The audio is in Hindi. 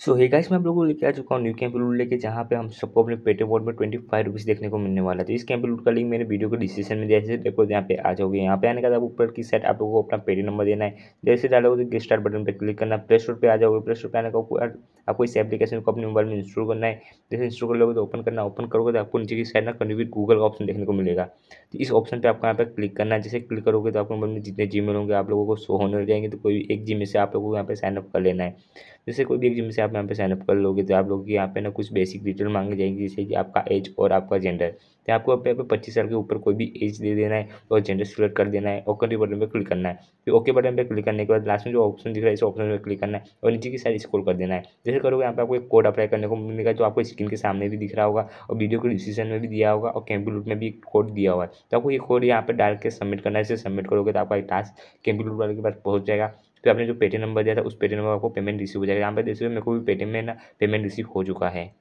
सो हे गाइस मैं आप लोगों को लेके आ चुका हूँ न्यू कैंप लूट लेके, जहाँ पे हम सबको अपने पेटे वॉल में ट्वेंटी फाइव रुपीज़ देखने को मिलने वाला था इस कैंप लूट का लिंक मैंने वीडियो को डिस्क्रिप्शन में दिया जैसे देखो यहाँ पे आ जाओगे। यहाँ पे आने का ऊपर की साइड आप लोगों को अपना पेटी नंबर देना है। जैसे डालोगे तो स्टार्ट बटन पर क्लिक करना। प्ले स्टोर पर आ जाओगे। प्ले स्टोर पर आने का आपको इस एप्लीकेशन को अपने मोबाइल में इंस्टॉल करना है। जैसे इंस्टॉल कर लोगे तो ओपन करना। ओपन करोगे तो आपको नीचे की साइड ना कभी गूगल का ऑप्शन देखने को मिलेगा। तो इस ऑप्शन पर आपको यहाँ पे क्लिक करना है। जैसे क्लिक करोगे तो आपको मोबाइल में जितने जी होंगे आप लोगों को शो होने जाएँगे। तो कोई एक जी से आप लोगों को यहाँ पे साइनअप कर लेना है। जैसे कोई भी एक जिम से आप यहाँ पे साइनअप कर लोगे तो आप लोग की यहाँ पे ना कुछ बेसिक डिटेल मांगी जाएँगी, जैसे कि आपका एज और आपका जेंडर तो आपको यहाँ पे पच्चीस साल के ऊपर कोई भी एज दे देना है और जेंडर सिलेक्ट कर देना है ओके बटन पर क्लिक करना है। फिर ओके बटन पर क्लिक करने के बाद लास्ट में जो ऑप्शन दिख रहा है, इस ऑप्शन पर क्लिक करना है और नीचे की साइड स्क्रॉल कर देना है। जैसे करोगे, यहाँ पे आपको एक कोड अप्लाई करने को मिलेगा, जो आपको स्क्रीन के सामने भी दिख रहा होगा और वीडियो के डिस्क्रिप्शन में भी दिया होगा और कैंपलूट में भी कोड दिया हुआ है। तो आपको ये कोड यहाँ पर डाल के सबमिट करना है। इसे सबमिट करोगे तो आपका टास्क कैंपलूट वाले के पास पहुँच जाएगा। फिर आपने जो पेटीएम नंबर दिया था, उस पेटीएम नंबर आपको पेमेंट रिसीव हो जाएगा। यहाँ पे देखिए मेरे को भी पेटीएम में ना पेमेंट रिसीव हो चुका है।